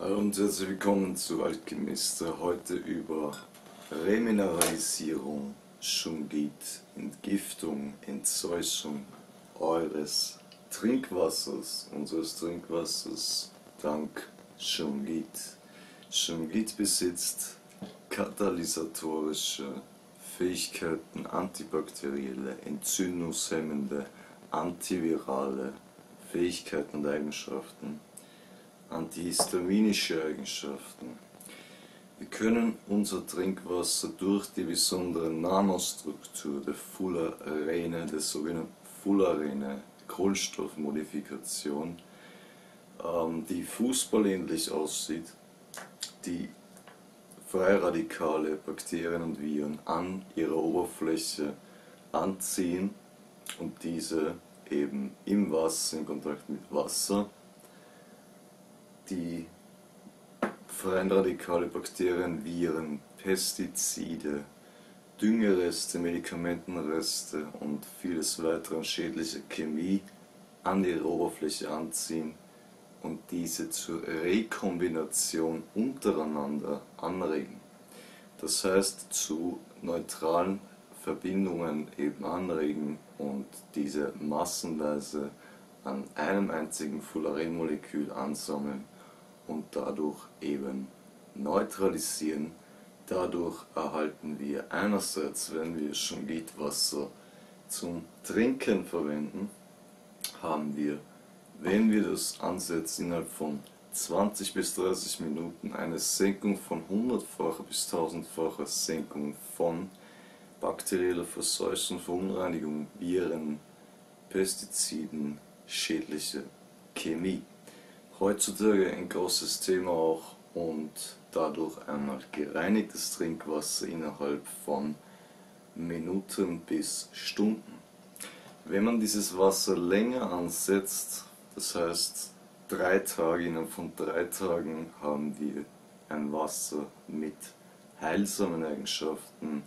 Hallo und herzlich willkommen zu Alchemister. Heute über Remineralisierung, Schungit, Entgiftung, Entzeuschung eures Trinkwassers, unseres Trinkwassers, dank Schungit. Schungit besitzt katalysatorische Fähigkeiten, antibakterielle, entzündungshemmende, antivirale Fähigkeiten und Eigenschaften antihistaminische Eigenschaften. Wir können unser Trinkwasser durch die besondere Nanostruktur der Fullerene, der sogenannten Fullerene Kohlenstoffmodifikation, ähm, die fußballähnlich aussieht, die Freiradikale, Bakterien und Viren an ihrer Oberfläche anziehen und diese eben im Wasser, in Kontakt mit Wasser, die freien radikale Bakterien, Viren, Pestizide, Düngereste, Medikamentenreste und vieles weitere schädliche Chemie an ihre Oberfläche anziehen und diese zur Rekombination untereinander anregen. Das heißt zu neutralen Verbindungen eben anregen und diese massenweise an einem einzigen Fullerenmolekül ansammeln und dadurch eben neutralisieren. Dadurch erhalten wir einerseits, wenn wir Schungitwasser zum Trinken verwenden, haben wir, wenn wir das ansetzen, innerhalb von 20 bis 30 Minuten eine Senkung von 100-facher bis 1000-facher Senkung von bakterieller Verseuchung, Verunreinigung, Viren, Pestiziden, schädliche Chemie heutzutage ein großes Thema auch und dadurch einmal gereinigtes Trinkwasser innerhalb von Minuten bis Stunden. Wenn man dieses Wasser länger ansetzt, das heißt drei Tage, innerhalb von drei Tagen haben wir ein Wasser mit heilsamen Eigenschaften,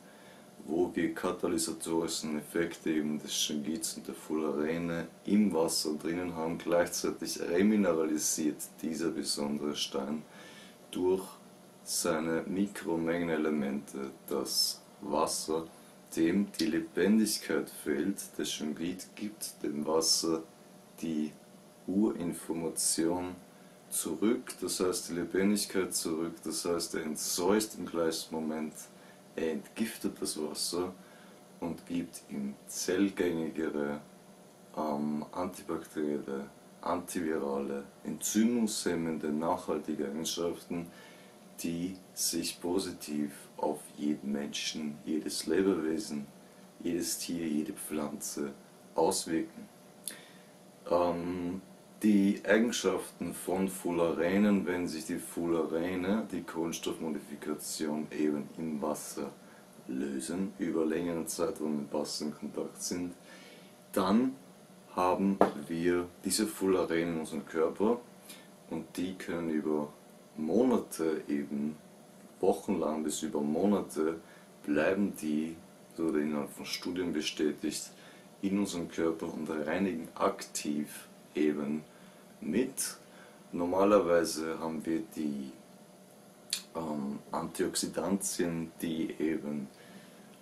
wo wir katalysatorischen Effekte eben des Schengits und der Fullerene im Wasser drinnen haben. Gleichzeitig remineralisiert dieser besondere Stein durch seine Mikromengenelemente das Wasser, dem die Lebendigkeit fehlt. Der Schengit gibt dem Wasser die Urinformation zurück, das heißt die Lebendigkeit zurück, das heißt er entsäust im gleichen Moment er entgiftet das Wasser und gibt ihm zellgängigere, ähm, antibakterielle, antivirale, entzündungshemmende, nachhaltige Eigenschaften, die sich positiv auf jeden Menschen, jedes Lebewesen, jedes Tier, jede Pflanze auswirken. Ähm, die Eigenschaften von Fullerenen, wenn sich die Fullerene, die Kohlenstoffmodifikation, eben im Wasser lösen, über längere Zeitraum mit Wasser in Kontakt sind, dann haben wir diese Fullerene in unserem Körper und die können über Monate eben, wochenlang bis über Monate, bleiben die, so wurde innerhalb von Studien bestätigt, in unserem Körper und reinigen aktiv eben mit. Normalerweise haben wir die ähm, Antioxidantien, die eben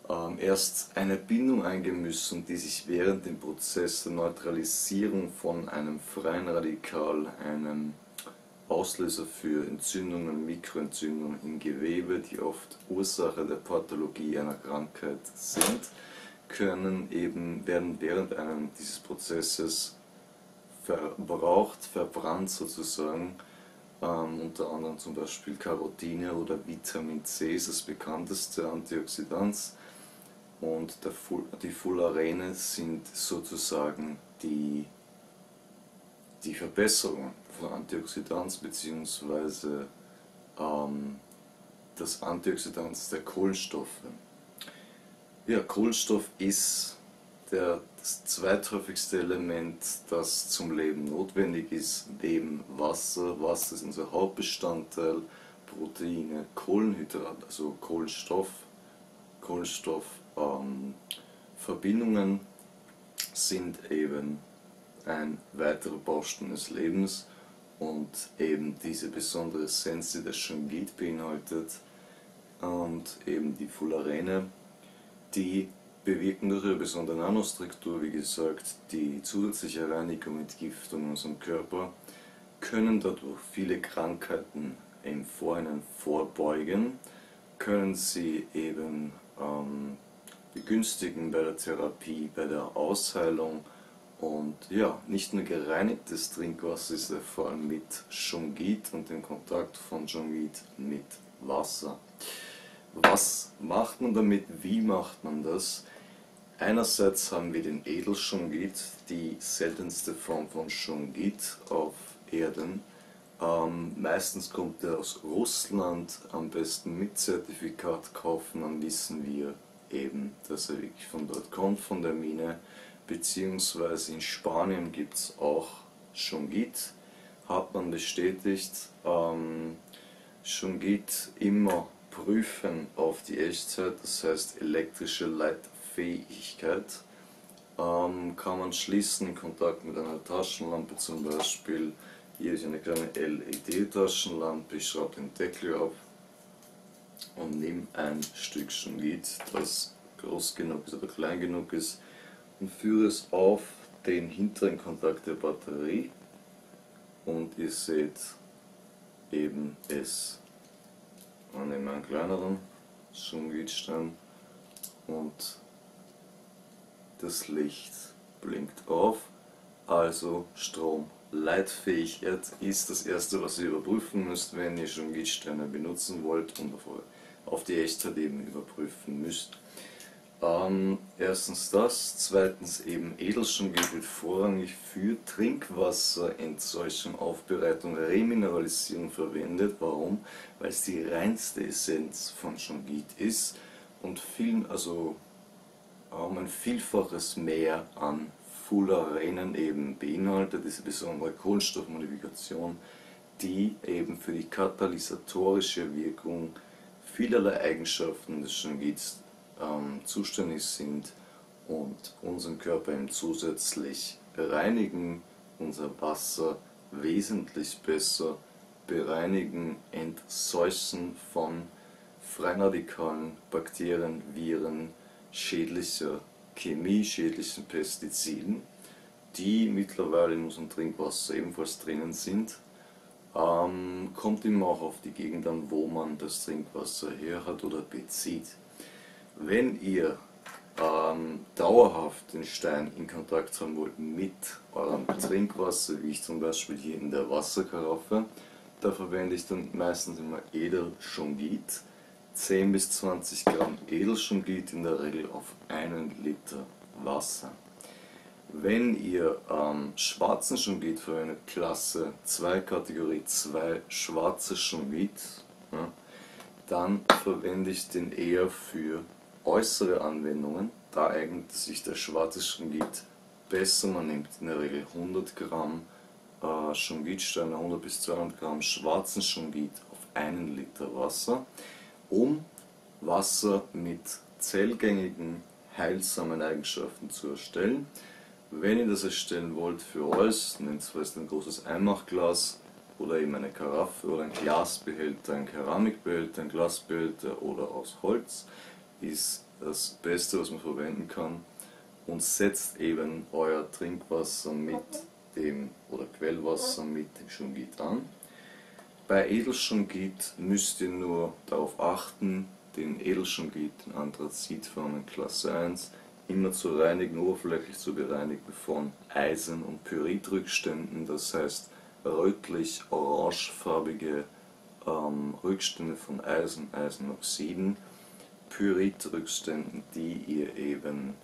ähm, erst eine Bindung eingehen müssen, die sich während dem Prozess der Neutralisierung von einem freien Radikal, einem Auslöser für Entzündungen, Mikroentzündungen im Gewebe, die oft Ursache der Pathologie einer Krankheit sind, können eben werden während einem dieses Prozesses verbraucht, verbrannt sozusagen. Ähm, unter anderem zum Beispiel Carotine oder Vitamin C ist das bekannteste Antioxidant. Und Ful die Fullerene sind sozusagen die, die Verbesserung von Antioxidants bzw. Ähm, das Antioxidant der Kohlenstoffe. Ja, Kohlenstoff ist der, das zweithäufigste Element, das zum Leben notwendig ist, neben Wasser. Wasser ist unser Hauptbestandteil, Proteine, Kohlenhydrat, also Kohlenstoff, Kohlenstoffverbindungen ähm, sind eben ein weiterer Baustein des Lebens und eben diese besondere Essenz, die das Shungit beinhaltet und eben die Fullerene, die bewirken durch ihre besondere Nanostruktur, wie gesagt, die zusätzliche Reinigung und Giftung in unserem Körper, können dadurch viele Krankheiten im Vorhinein vorbeugen, können sie eben ähm, begünstigen bei der Therapie, bei der Ausheilung und ja, nicht nur gereinigtes Trinkwasser ist der Fall mit Shungit und dem Kontakt von Shungit mit Wasser. Was macht man damit? Wie macht man das? Einerseits haben wir den Edelshungit, die seltenste Form von Shungit auf Erden. Ähm, meistens kommt er aus Russland, am besten mit Zertifikat kaufen, dann wissen wir eben, dass er wirklich von dort kommt, von der Mine beziehungsweise in Spanien gibt es auch Shungit, hat man bestätigt. Ähm, Shungit immer prüfen auf die Echtzeit, das heißt elektrische Leitfähigkeit. Ähm, kann man schließen in Kontakt mit einer Taschenlampe zum Beispiel. Hier ist eine kleine LED-Taschenlampe, ich schraube den Deckel ab und nehme ein Stück. Shungit, das groß genug ist oder klein genug ist, und führe es auf den hinteren Kontakt der Batterie. Und ihr seht eben es. Man nimmt einen kleineren. Zoom-Gitstein und das Licht blinkt auf, also Strom. Leitfähigkeit ist das erste, was ihr überprüfen müsst, wenn ihr schon Gitsteine benutzen wollt und auf die Echtzeit eben überprüfen müsst. Ähm, erstens das, zweitens eben Edelsteingel wird vorrangig für Trinkwasser, Entzeugung, Aufbereitung, Remineralisierung verwendet. Warum? Weil es die reinste Essenz von Shungit ist und viel, also um ein Vielfaches mehr an Fullerenen eben beinhaltet, diese besondere Kohlenstoffmodifikation, die eben für die katalysatorische Wirkung vielerlei Eigenschaften des Shungits ähm, zuständig sind und unseren Körper eben zusätzlich bereinigen, unser Wasser wesentlich besser bereinigen, entseuchen von Freiradikalen, Bakterien, Viren, schädlicher Chemie, schädlichen Pestiziden, die mittlerweile in unserem Trinkwasser ebenfalls drinnen sind. Ähm, kommt immer auch auf die Gegend an, wo man das Trinkwasser her hat oder bezieht. Wenn ihr ähm, dauerhaft den Stein in Kontakt haben wollt mit eurem Trinkwasser, wie ich zum Beispiel hier in der Wasserkaraffe, da verwende ich dann meistens immer Edelschungit. 10 bis 20 Gramm Edelschungit in der Regel auf einen Liter Wasser. Wenn ihr ähm, schwarzen Schungit verwendet, Klasse 2, Kategorie 2, schwarze Schungit, ja, dann verwende ich den eher für äußere Anwendungen, da eignet sich der schwarze Shungit besser. Man nimmt in der Regel 100 Gramm äh, Shungitsteine, 100 bis 200 Gramm schwarzen Shungit auf einen Liter Wasser, um Wasser mit zellgängigen, heilsamen Eigenschaften zu erstellen. Wenn ihr das erstellen wollt für euch, nehmt vielleicht ein großes Einmachglas oder eben eine Karaffe oder ein Glasbehälter, ein Keramikbehälter, ein Glasbehälter oder aus Holz ist das Beste, was man verwenden kann und setzt eben euer Trinkwasser mit dem oder Quellwasser mit dem Shungit an. Bei Edelshungit müsst ihr nur darauf achten, den Edelshungit, den Anthrazitformen Klasse 1, immer zu reinigen, oberflächlich zu bereinigen von Eisen- und Pyritrückständen, das heißt rötlich-orangefarbige ähm, Rückstände von Eisen, Eisenoxiden Pyritrückständen, die ihr eben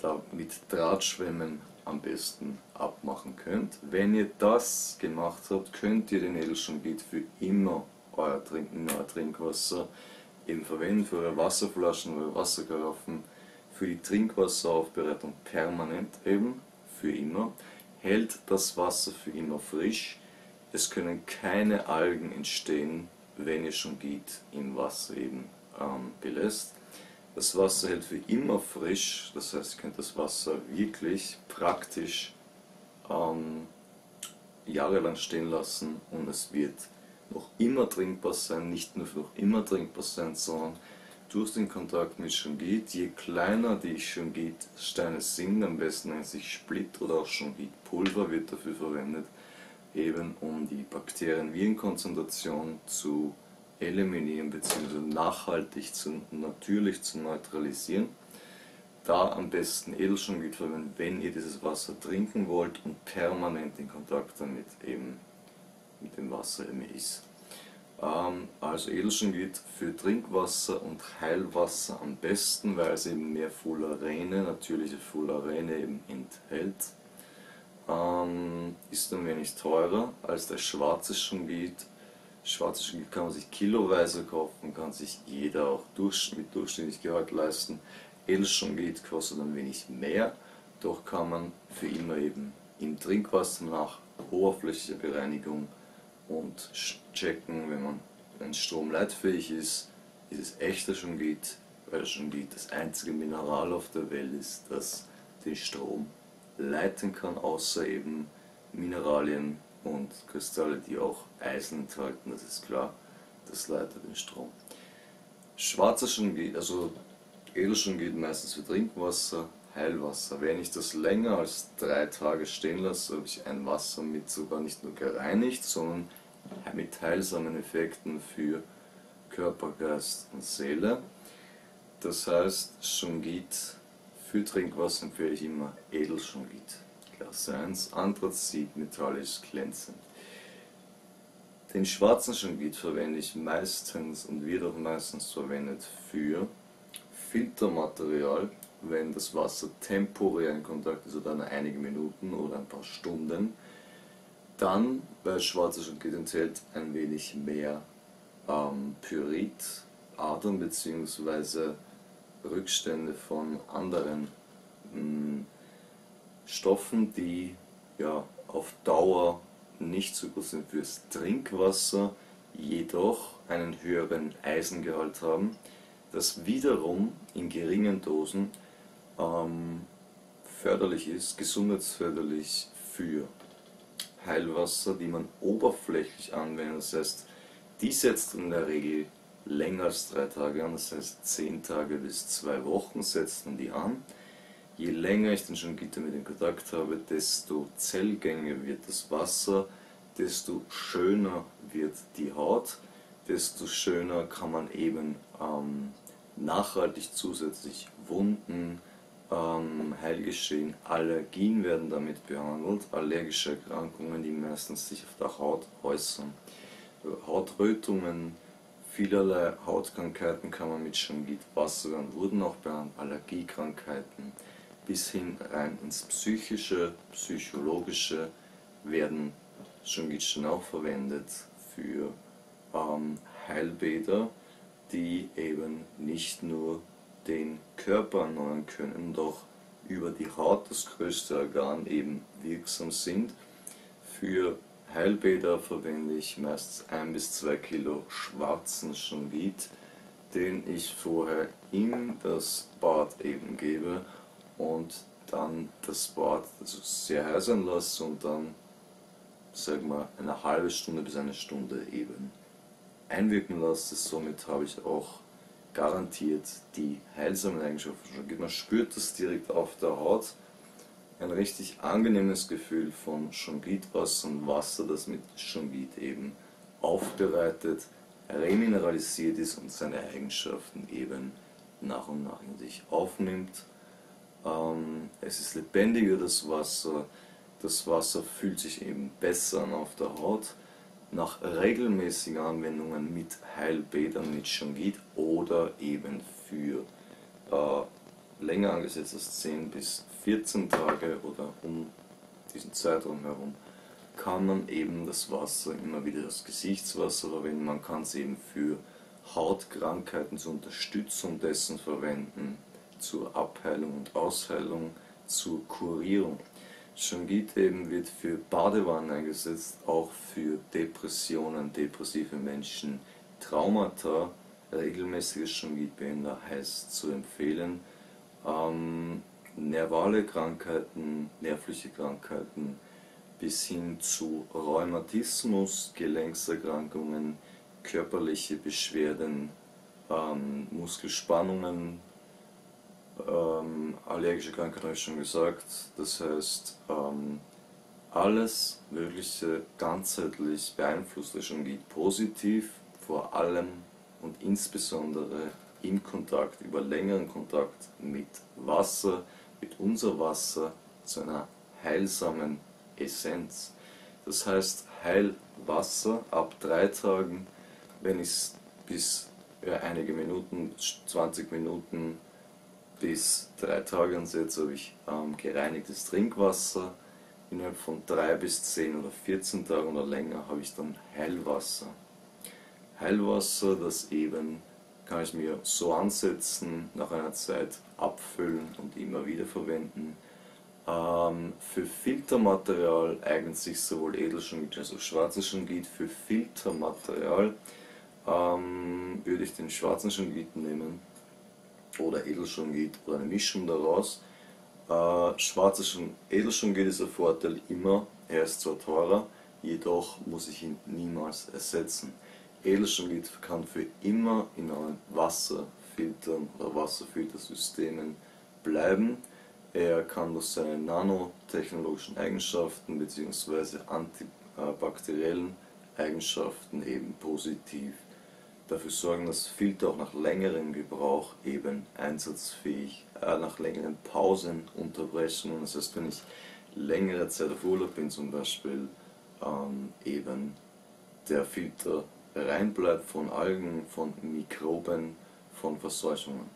da mit Drahtschwämmen am besten abmachen könnt. Wenn ihr das gemacht habt, könnt ihr den Edelschungit für immer euer Trinken, euer Trinkwasser eben verwenden, für eure Wasserflaschen, eure Wasserkaraffen, für die Trinkwasseraufbereitung permanent eben, für immer, hält das Wasser für immer frisch. Es können keine Algen entstehen, wenn ihr schon geht im Wasser eben ähm, belässt. Das Wasser hält für immer frisch, das heißt, ihr könnt das Wasser wirklich praktisch ähm, jahrelang stehen lassen und es wird noch immer trinkbar sein, nicht nur noch immer trinkbar sein, sondern durch den Kontakt mit Shungit, je kleiner die Shungit-Steine sind, am besten nennt sich Split oder auch Shungit-Pulver wird dafür verwendet, eben um die Bakterien-Virenkonzentration zu eliminieren bzw. nachhaltig zu, natürlich zu neutralisieren. Da am besten Edelschungit verwenden, wenn ihr dieses Wasser trinken wollt und permanent in Kontakt damit eben mit dem Wasser eben ist. Ähm, also Edelschungit für Trinkwasser und Heilwasser am besten, weil es eben mehr Fullerene, natürliche Fullerene eben enthält. Ähm, ist ein wenig teurer als der schwarze Schungit Schwarzes Schungit kann man sich kiloweise kaufen, kann sich jeder auch durch, mit Durchschnittlichkeit leisten. Edelschungit kostet ein wenig mehr, doch kann man für immer eben im Trinkwasser nach oberflächlicher Bereinigung und checken, wenn man wenn Strom leitfähig ist, ist es echter Schungit, weil Schungit das einzige Mineral auf der Welt ist, das den Strom leiten kann, außer eben Mineralien und Kristalle, die auch Eisen enthalten, das ist klar, das leitet den Strom. Schwarzer Schungit, also Edelschungit meistens für Trinkwasser, Heilwasser. Wenn ich das länger als drei Tage stehen lasse, habe ich ein Wasser mit sogar nicht nur gereinigt, sondern mit heilsamen Effekten für Körper, Geist und Seele. Das heißt, Schungit für Trinkwasser empfehle ich immer Edelschungit. Klasse 1, Anthrazit, metallisch glänzend. Den schwarzen Schungit verwende ich meistens und wird auch meistens verwendet für Filtermaterial, wenn das Wasser temporär in Kontakt ist oder einige Minuten oder ein paar Stunden. Dann, weil schwarzer Schungit enthält ein wenig mehr ähm, Pyrit, Adern bzw. Rückstände von anderen mh, mm, Stoffen, die ja auf Dauer nicht so gut sind fürs Trinkwasser, jedoch einen höheren Eisengehalt haben, das wiederum in geringen Dosen ähm, förderlich ist, gesundheitsförderlich für Heilwasser, die man oberflächlich anwendet. Das heißt, die setzt in der Regel länger als drei Tage an, das heißt zehn Tage bis zwei Wochen setzt man die an je länger ich den Gitter mit in Kontakt habe, desto zellgängiger wird das Wasser, desto schöner wird die Haut, desto schöner kann man eben ähm, nachhaltig zusätzlich Wunden, ähm, Heilgeschehen, Allergien werden damit behandelt, allergische Erkrankungen, die meistens sich auf der Haut äußern. Hautrötungen, vielerlei Hautkrankheiten kann man mit Shangit Wasser wurden auch behandelt, Allergiekrankheiten, bis hin rein ins Psychische, Psychologische werden Shungitschen auch verwendet für ähm, Heilbäder, die eben nicht nur den Körper erneuern können, doch über die Haut, das größte Organ, eben wirksam sind. Für Heilbäder verwende ich meist ein bis zwei Kilo schwarzen Shungit, den ich vorher in das Bad eben gebe und dann das Bad also sehr heiß sein lasse und dann, sagen wir, eine halbe Stunde bis eine Stunde eben einwirken lasse. Somit habe ich auch garantiert die heilsamen Eigenschaften. Man spürt das direkt auf der Haut. Ein richtig angenehmes Gefühl von Shungit-Wasser und Wasser, das mit Shungit eben aufbereitet, remineralisiert ist und seine Eigenschaften eben nach und nach in sich aufnimmt ähm, es ist lebendiger, das Wasser. Das Wasser fühlt sich eben besser an auf der Haut. Nach regelmäßigen Anwendungen mit Heilbädern mit Shangit oder eben für äh, länger angesetzt als 10 bis 14 Tage oder um diesen Zeitraum herum, kann man eben das Wasser immer wieder als Gesichtswasser verwenden. Man kann es eben für Hautkrankheiten zur Unterstützung dessen verwenden zur Abheilung und Ausheilung, zur Kurierung. Shungit eben wird für Badewannen eingesetzt, auch für Depressionen, depressive Menschen, Traumata. Regelmäßiges Shungit-Bänder heißt zu empfehlen. Ähm, nervale Krankheiten, nervliche Krankheiten, bis hin zu Rheumatismus, Gelenkserkrankungen, körperliche Beschwerden, ähm, Muskelspannungen, ähm, allergische Krankheiten habe ich schon gesagt. Das heißt, ähm, alles Mögliche ganzheitlich beeinflusst es schon geht positiv, vor allem und insbesondere im Kontakt, über längeren Kontakt mit Wasser, mit unser Wasser zu einer heilsamen Essenz. Das heißt, Heilwasser ab drei Tagen, wenn ich es bis ja, einige Minuten, 20 Minuten bis drei Tage ansetze, habe ich ähm, gereinigtes Trinkwasser. Innerhalb von drei bis zehn oder 14 Tagen oder länger habe ich dann Heilwasser. Heilwasser, das eben kann ich mir so ansetzen, nach einer Zeit abfüllen und immer wieder verwenden. Ähm, für Filtermaterial eignet sich sowohl Edelschungit als auch schwarzes Schungit. Für Filtermaterial ähm, würde ich den schwarzen Schungit nehmen oder Edelschungit oder eine Mischung daraus. Äh, schwarzes Edelschungit ist ein Vorteil immer, er ist zwar teurer, jedoch muss ich ihn niemals ersetzen. Edelschungit kann für immer in euren Wasserfiltern oder Wasserfiltersystemen bleiben. Er kann durch seine nanotechnologischen Eigenschaften bzw. antibakteriellen Eigenschaften eben positiv dafür sorgen, dass Filter auch nach längerem Gebrauch eben einsatzfähig, äh, nach längeren Pausen, Unterbrechungen, das heißt, wenn ich längere Zeit auf Urlaub bin zum Beispiel, ähm, eben der Filter rein bleibt von Algen, von Mikroben, von Verseuchungen.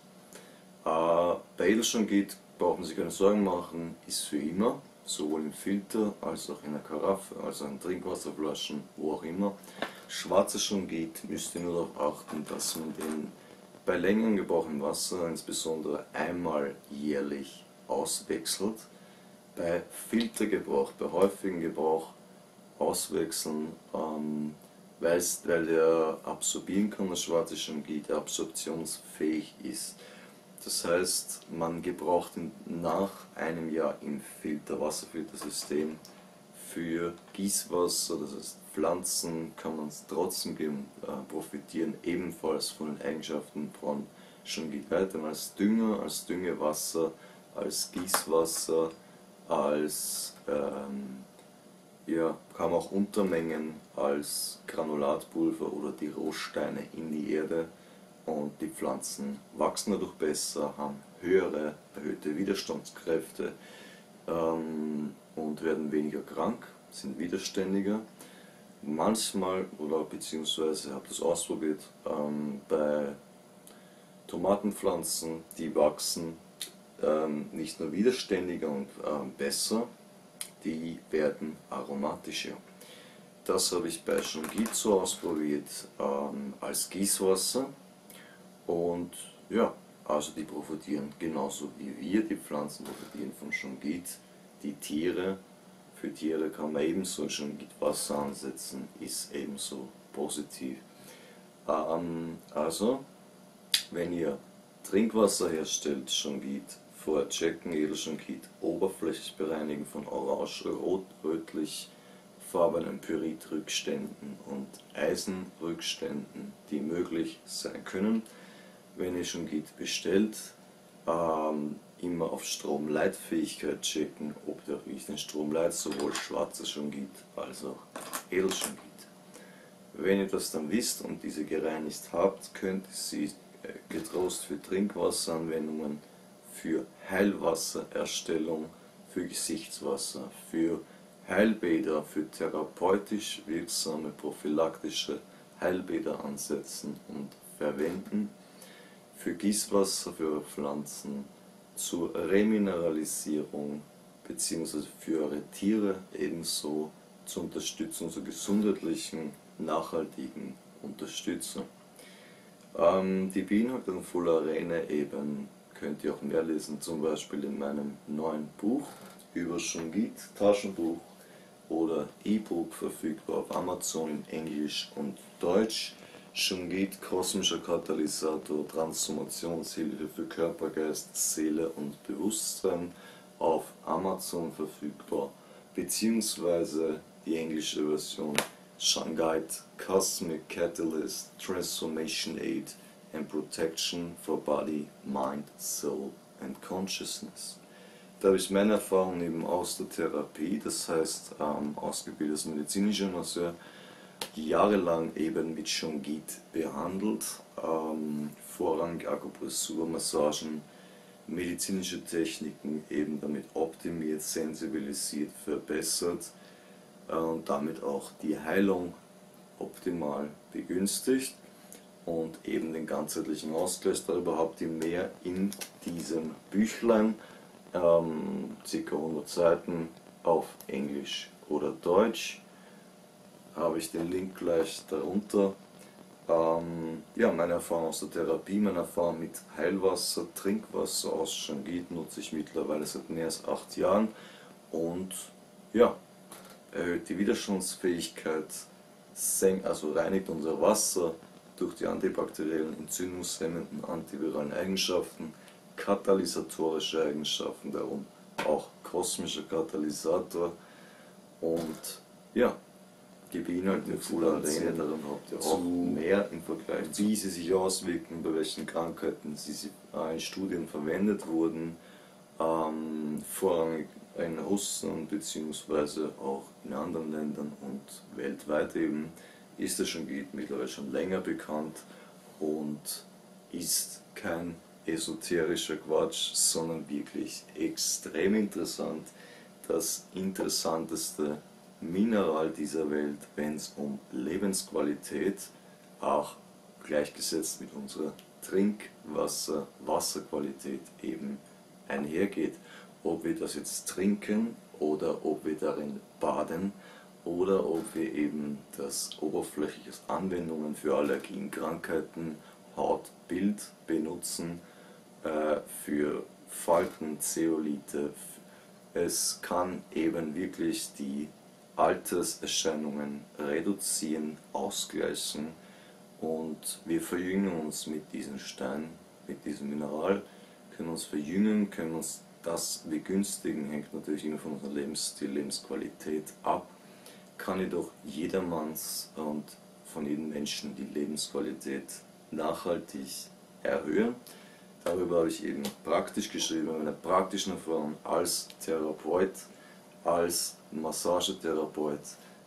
Äh, bei Edelstein brauchen Sie keine Sorgen machen, ist für immer, sowohl im Filter als auch in der Karaffe, also in Trinkwasserflaschen, wo auch immer. Schwarze schon geht, müsst ihr nur darauf achten, dass man den bei längeren Gebrauch im Wasser insbesondere einmal jährlich auswechselt. Bei Filtergebrauch, bei häufigem Gebrauch auswechseln, ähm, weil der absorbieren kann, das schwarze Schungit absorptionsfähig ist. Das heißt, man gebraucht ihn nach einem Jahr im Filter, Wasserfiltersystem für Gießwasser, das heißt Pflanzen kann man es trotzdem geben, äh, profitieren ebenfalls von den Eigenschaften von Schungit weiter als Dünger, als Düngewasser, als Gießwasser, als ähm, ja, kann auch Untermengen als Granulatpulver oder die Rohsteine in die Erde und die Pflanzen wachsen dadurch besser, haben höhere, erhöhte Widerstandskräfte. Ähm, und werden weniger krank, sind widerständiger. Manchmal, oder beziehungsweise habe das ausprobiert, ähm, bei Tomatenpflanzen, die wachsen ähm, nicht nur widerständiger und ähm, besser, die werden aromatischer. Das habe ich bei Shungizu ausprobiert ähm, als Gießwasser und ja, also die profitieren genauso wie wir, die Pflanzen profitieren von Shungit, die Tiere, für Tiere kann man ebenso Shungit Wasser ansetzen, ist ebenso positiv. Ähm, also, wenn ihr Trinkwasser herstellt, Shungit Vorher checken, Edelschungit oberflächlich bereinigen von orange, rot, rötlich farbenen Pyritrückständen und Eisenrückständen, die möglich sein können. Wenn ihr Schungit bestellt, ähm, immer auf Stromleitfähigkeit checken, ob der den Strom leitet, sowohl schwarzes Schungit als auch Edelschungit. Wenn ihr das dann wisst und diese gereinigt habt, könnt ihr sie äh, getrost für Trinkwasseranwendungen für Heilwassererstellung, für Gesichtswasser, für Heilbäder, für therapeutisch wirksame prophylaktische Heilbäder ansetzen und verwenden, für Gießwasser für Pflanzen, zur Remineralisierung bzw. für eure Tiere ebenso zur Unterstützung, zur gesundheitlichen, nachhaltigen Unterstützung. Ähm, die Beinhaltung voller Arene eben könnt ihr auch mehr lesen, zum Beispiel in meinem neuen Buch über Shungit, Taschenbuch oder E-Book verfügbar auf Amazon in Englisch und Deutsch. Shungit, kosmischer Katalysator, Transformationshilfe für Körper, Geist, Seele und Bewusstsein auf Amazon verfügbar, beziehungsweise die englische Version Shanghai Cosmic Catalyst Transformation Aid and Protection for Body, Mind, Soul and Consciousness. Da habe ich meine Erfahrung eben aus der Therapie, das heißt ähm, ausgebildetes medizinischer Masseur, jahrelang eben mit Shongit behandelt, ähm, vorrangig Akupressur, Massagen, medizinische Techniken eben damit optimiert, sensibilisiert, verbessert äh, und damit auch die Heilung optimal begünstigt und eben den ganzheitlichen Ausgleich. Darüber habt ihr mehr in diesem Büchlein, ähm, ca. 100 Seiten auf Englisch oder Deutsch. Habe ich den Link gleich darunter. Ähm, ja, meine Erfahrung aus der Therapie, meine Erfahrung mit Heilwasser, Trinkwasser aus Shangit nutze ich mittlerweile seit mehr als acht Jahren und ja, erhöht die Widerstandsfähigkeit, also reinigt unser Wasser durch die antibakteriellen, entzündungshemmenden, antiviralen Eigenschaften, katalysatorische Eigenschaften, darum auch kosmischer Katalysator und ja, die beinhalten Fullerene, darum habt ihr auch mehr im Vergleich, wie sie sich auswirken, bei welchen Krankheiten sie in Studien verwendet wurden, ähm, vorrangig in Russland bzw. auch in anderen Ländern und weltweit eben ist es schon geht mittlerweile schon länger bekannt und ist kein esoterischer Quatsch, sondern wirklich extrem interessant. Das interessanteste Mineral dieser Welt, wenn es um Lebensqualität, auch gleichgesetzt mit unserer Trinkwasser, Wasserqualität eben einhergeht. Ob wir das jetzt trinken oder ob wir darin baden oder ob wir eben das oberflächliche Anwendungen für Allergien, Krankheiten, Hautbild benutzen, äh, für Falten, Zeolite. Es kann eben wirklich die Alterserscheinungen reduzieren, ausgleichen und wir verjüngen uns mit diesem Stein, mit diesem Mineral, können uns verjüngen, können uns das begünstigen, hängt natürlich immer von unserem Lebensstil, Lebensqualität ab, kann jedoch jedermanns und von jedem Menschen die Lebensqualität nachhaltig erhöhen. Darüber habe ich eben praktisch geschrieben, meine praktischen Erfahrungen als Therapeut, als Massagetherapeut,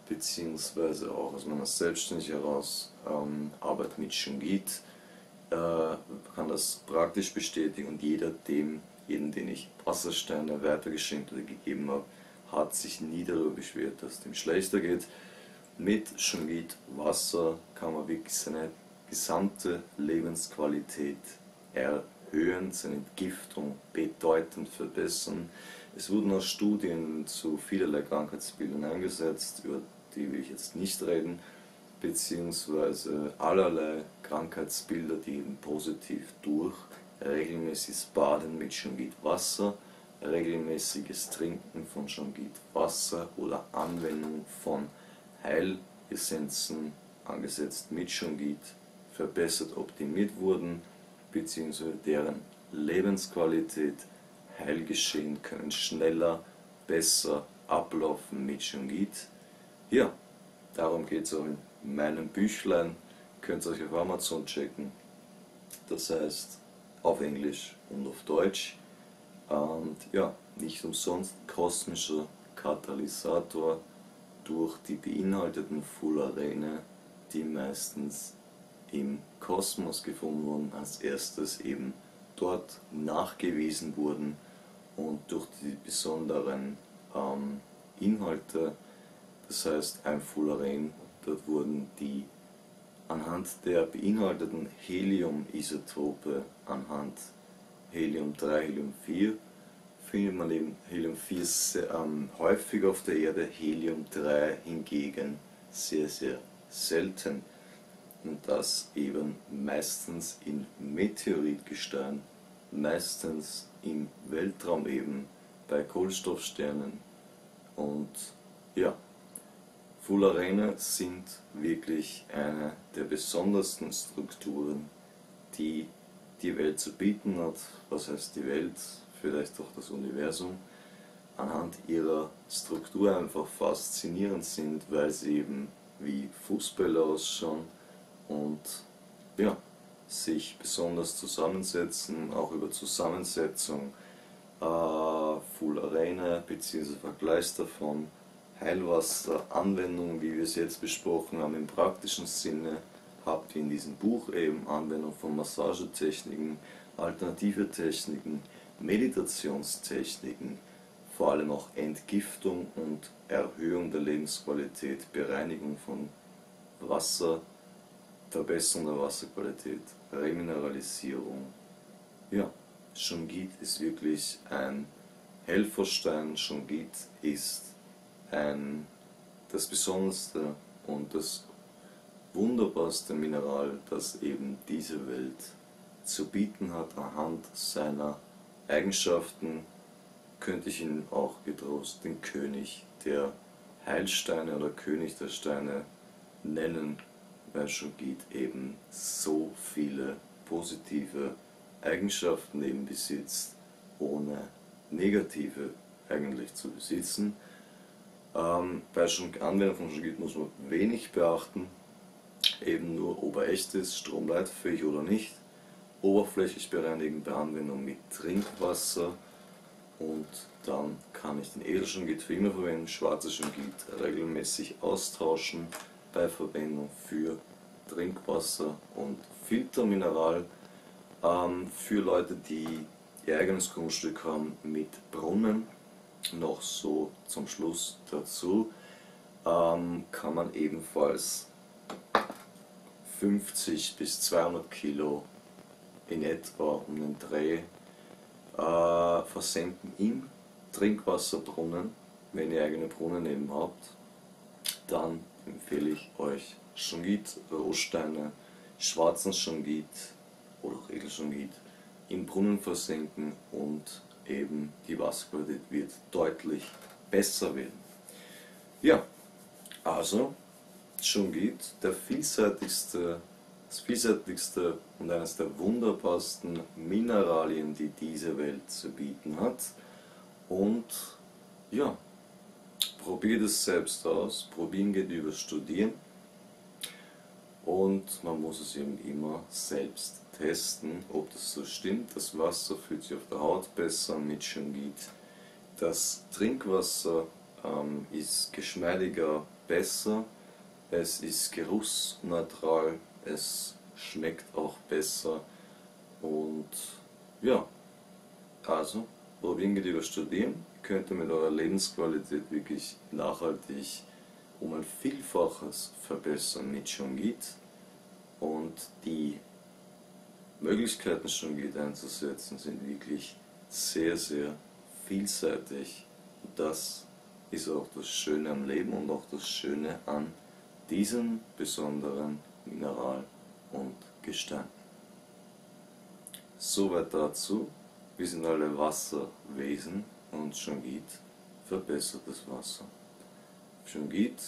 beziehungsweise auch aus meiner Selbstständigkeit heraus ähm, Arbeit mit Shungit, äh, kann das praktisch bestätigen und jeder dem, jeden, den ich Wassersteine weitergeschenkt oder gegeben habe, hat sich nie darüber beschwert, dass es dem schlechter geht. Mit Shungit Wasser kann man wirklich seine gesamte Lebensqualität erhöhen, seine Entgiftung bedeutend verbessern. Es wurden auch Studien zu vielerlei Krankheitsbildern eingesetzt, über die will ich jetzt nicht reden, beziehungsweise allerlei Krankheitsbilder, die eben positiv durch regelmäßiges Baden mit Shungit Wasser, regelmäßiges Trinken von Shungit Wasser oder Anwendung von Heilessenzen angesetzt mit Shungit verbessert, optimiert wurden, beziehungsweise deren Lebensqualität Heilgeschehen können schneller, besser ablaufen mit Shungit. Ja, darum geht es auch in meinem Büchlein. Könnt ihr euch auf Amazon checken. Das heißt auf Englisch und auf Deutsch. Und ja, nicht umsonst kosmischer Katalysator durch die beinhalteten Fullerene, die meistens im Kosmos gefunden wurden, als erstes eben dort nachgewiesen wurden und durch die besonderen ähm, Inhalte, das heißt ein Fullerene, dort wurden die anhand der beinhalteten Helium-Isotope, anhand Helium-3, Helium-4, findet man eben Helium-4 sehr, ähm, häufig auf der Erde, Helium-3 hingegen sehr, sehr selten. Und das eben meistens in Meteoritgestein, meistens im Weltraum eben, bei Kohlenstoffsternen. Und ja, Fullerene sind wirklich eine der besondersten Strukturen, die die Welt zu bieten hat. Was heißt die Welt? Vielleicht doch das Universum. anhand ihrer Struktur einfach faszinierend sind, weil sie eben wie Fußbälle ausschauen und ja, sich besonders zusammensetzen, auch über Zusammensetzung, äh, Full Arena bzw. Vergleich davon, Heilwasser, Anwendungen, wie wir es jetzt besprochen haben, im praktischen Sinne, habt ihr in diesem Buch eben Anwendung von Massagetechniken, alternative Techniken, Meditationstechniken, vor allem auch Entgiftung und Erhöhung der Lebensqualität, Bereinigung von Wasser, Verbesserung der Wasserqualität, Remineralisierung. Ja, Shungit ist wirklich ein Helferstein. Shungit ist ein, das besonderste und das wunderbarste Mineral, das eben diese Welt zu bieten hat anhand seiner Eigenschaften, könnte ich ihn auch getrost den König der Heilsteine oder König der Steine nennen, weil Shogit eben so viele positive Eigenschaften eben besitzt, ohne negative eigentlich zu besitzen. Ähm, bei Anwendung von Shogit muss man wenig beachten, eben nur ob er echt ist, stromleitfähig oder nicht, oberflächlich bereinigen bei Anwendung mit Trinkwasser, und dann kann ich den Edelschungit für immer verwenden, schwarzes Schungit regelmäßig austauschen bei Verwendung für Trinkwasser und Filtermineral. Ähm, für Leute, die ihr eigenes Grundstück haben mit Brunnen, noch so zum Schluss dazu, ähm, kann man ebenfalls 50 bis 200 Kilo in etwa um den Dreh äh, versenken im Trinkwasserbrunnen. Wenn ihr eigene Brunnen eben habt, dann empfehle ich euch Shungit, Rohsteine, schwarzen Shungit oder auch Edelshungit im Brunnen versenken und eben die Wasserqualität wird deutlich besser werden. Ja, also Shungit, der vielseitigste das vielseitigste und eines der wunderbarsten Mineralien, die diese Welt zu bieten hat. Und ja, probiert es selbst aus. Probieren geht über Studieren. Und man muss es eben immer selbst testen, ob das so stimmt. Das Wasser fühlt sich auf der Haut besser mit Shungit. Das Trinkwasser ähm, ist geschmeidiger, besser. Es ist geruchsneutral es schmeckt auch besser und ja, also probieren geht über Studieren, könnt ihr mit eurer Lebensqualität wirklich nachhaltig um ein Vielfaches verbessern mit Shungit und die Möglichkeiten Shungit einzusetzen sind wirklich sehr, sehr vielseitig. Das ist auch das Schöne am Leben und auch das Schöne an diesem besonderen Mineral und Gestein. Soweit dazu. Wir sind alle Wasserwesen und Shungit verbessert das Wasser. Shungit,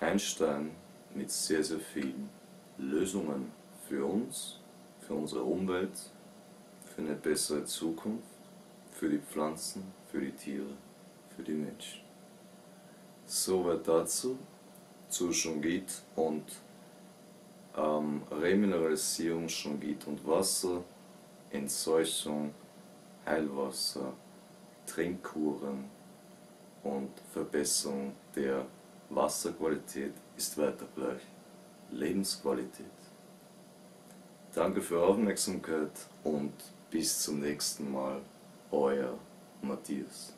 ein Stein mit sehr, sehr vielen Lösungen für uns, für unsere Umwelt, für eine bessere Zukunft, für die Pflanzen, für die Tiere, für die Menschen. Soweit dazu zu Shungit und ähm, Remineralisierung schon geht und Wasser, Entseuchung, Heilwasser, Trinkkuren und Verbesserung der Wasserqualität ist weiter gleich Lebensqualität. Danke für eure Aufmerksamkeit und bis zum nächsten Mal, euer Matthias.